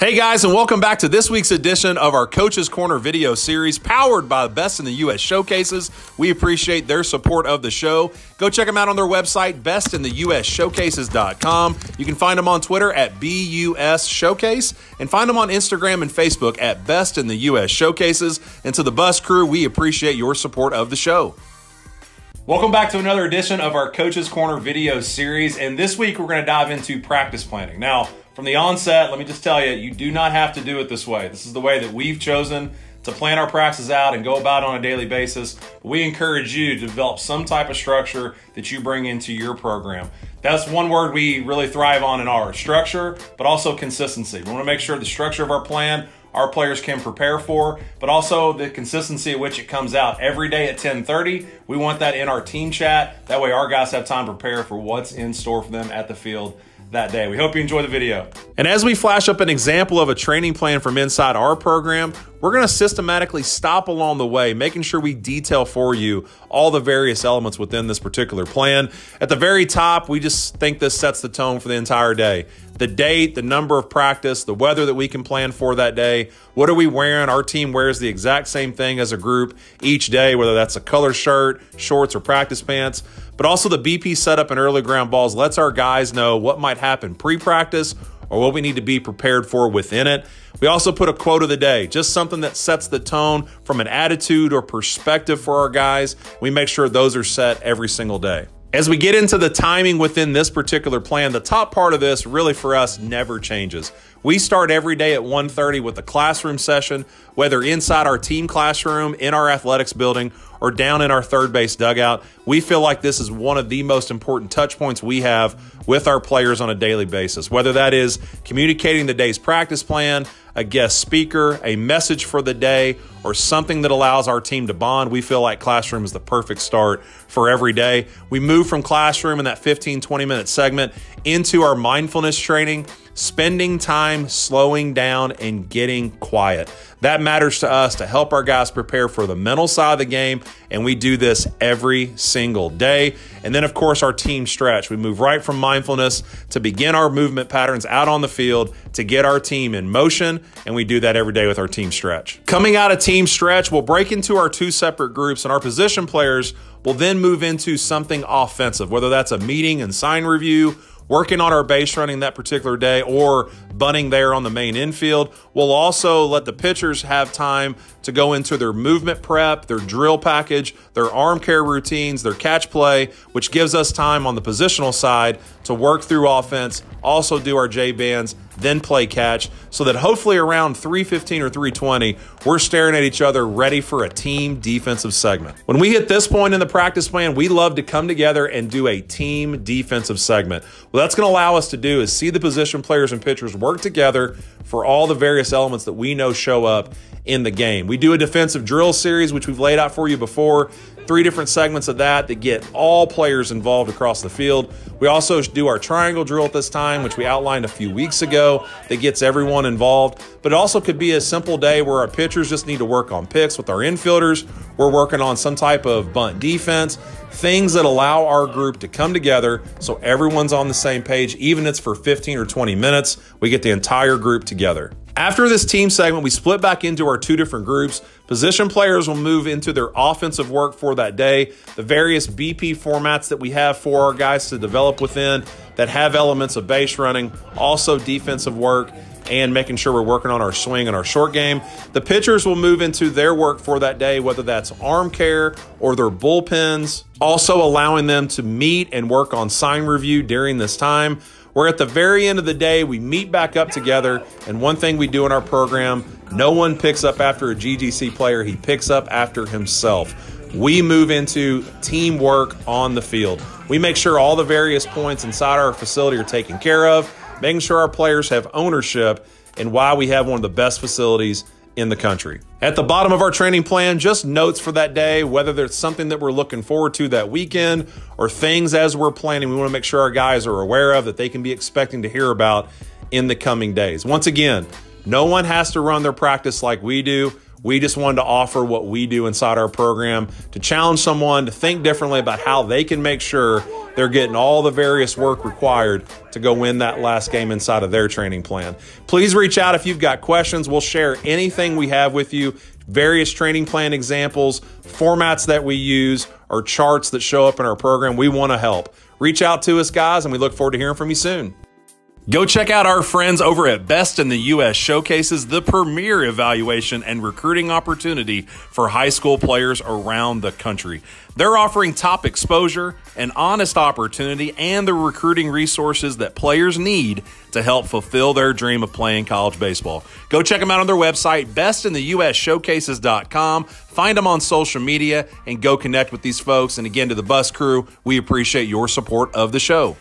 Hey guys, and welcome back to this week's edition of our Coach's Corner video series powered by the Best in the U.S. Showcases. We appreciate their support of the show. Go check them out on their website, bestintheusshowcases.com. You can find them on Twitter at BUS Showcase and find them on Instagram and Facebook at Best in the U.S. Showcases. And to the bus crew, we appreciate your support of the show. Welcome back to another edition of our Coach's Corner video series. And this week we're going to dive into practice planning. Now, from the onset, let me just tell you, you do not have to do it this way. This is the way that we've chosen to plan our practices out and go about on a daily basis. We encourage you to develop some type of structure that you bring into your program. That's one word we really thrive on in our structure, but also consistency. We want to make sure the structure of our plan our players can prepare for, but also the consistency at which it comes out every day at 10:30. We want that in our team chat. That way our guys have time to prepare for what's in store for them at the field that day. We hope you enjoy the video. And as we flash up an example of a training plan from inside our program, we're going to systematically stop along the way, making sure we detail for you all the various elements within this particular plan. At the very top, we just think this sets the tone for the entire day. The date, the number of practice, the weather that we can plan for that day. What are we wearing? Our team wears the exact same thing as a group each day, whether that's a color shirt, shorts, or practice pants. But also the BP setup and early ground balls lets our guys know what might happen pre-practice or what we need to be prepared for within it. We also put a quote of the day, just something that sets the tone from an attitude or perspective for our guys. We make sure those are set every single day. As we get into the timing within this particular plan, the top part of this really for us never changes. We start every day at 1:30 with a classroom session, whether inside our team classroom, in our athletics building, or down in our third base dugout. We feel like this is one of the most important touch points we have with our players on a daily basis, whether that is communicating the day's practice plan, a guest speaker, a message for the day, or something that allows our team to bond. We feel like classroom is the perfect start for every day. We move from classroom in that 15, 20 minute segment into our mindfulness training spending time slowing down and getting quiet. That matters to us to help our guys prepare for the mental side of the game. And we do this every single day. And then, of course, our team stretch. We move right from mindfulness to begin our movement patterns out on the field to get our team in motion. And we do that every day with our team stretch. Coming out of team stretch, we'll break into our two separate groups, and our position players will then move into something offensive, whether that's a meeting and sign review working on our base running that particular day or bunting there on the main infield. We'll also let the pitchers have time to go into their movement prep, their drill package, their arm care routines, their catch play, which gives us time on the positional side to work through offense, also do our J bands, then play catch, so that hopefully around 315 or 320, we're staring at each other ready for a team defensive segment. When we hit this point in the practice plan, we love to come together and do a team defensive segment. What that's going to allow us to do is see the position players and pitchers work together for all the various elements that we know show up in the game. We do a defensive drill series, which we've laid out for you before three different segments of that that get all players involved across the field. We also do our triangle drill at this time, which we outlined a few weeks ago, that gets everyone involved. But it also could be a simple day where our pitchers just need to work on picks with our infielders. We're working on some type of bunt defense, things that allow our group to come together so everyone's on the same page, even if it's for 15 or 20 minutes. We get the entire group together. After this team segment, we split back into our two different groups. Position players will move into their offensive work for that day. The various BP formats that we have for our guys to develop within that have elements of base running, also defensive work, and making sure we're working on our swing and our short game. The pitchers will move into their work for that day, whether that's arm care or their bullpens, also allowing them to meet and work on sign review during this time where at the very end of the day, we meet back up together. And one thing we do in our program no one picks up after a GGC player, he picks up after himself. We move into teamwork on the field. We make sure all the various points inside our facility are taken care of, making sure our players have ownership and why we have one of the best facilities in the country. At the bottom of our training plan, just notes for that day, whether there's something that we're looking forward to that weekend or things as we're planning, we want to make sure our guys are aware of that they can be expecting to hear about in the coming days. Once again, No one has to run their practice like we do. We just wanted to offer what we do inside our program to challenge someone to think differently about how they can make sure they're getting all the various work required to go win that last game inside of their training plan. Please reach out if you've got questions. We'll share anything we have with you, various training plan examples, formats that we use, or charts that show up in our program. We want to help. Reach out to us, guys, and we look forward to hearing from you soon. Go check out our friends over at Best in the U.S. Showcases, the premier evaluation and recruiting opportunity for high school players around the country. They're offering top exposure, an honest opportunity, and the recruiting resources that players need to help fulfill their dream of playing college baseball. Go check them out on their website, bestintheuSshowcases.com. Find them on social media and go connect with these folks. And again, to the bus crew, we appreciate your support of the show.